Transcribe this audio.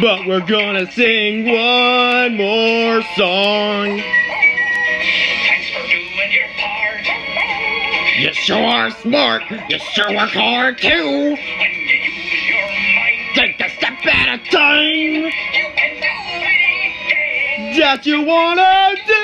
But we're gonna sing one more song. Thanks for doing your part. You sure are smart. You sure work hard too. When you use your mind, Take a step at a time you can do anything. that you wanna do.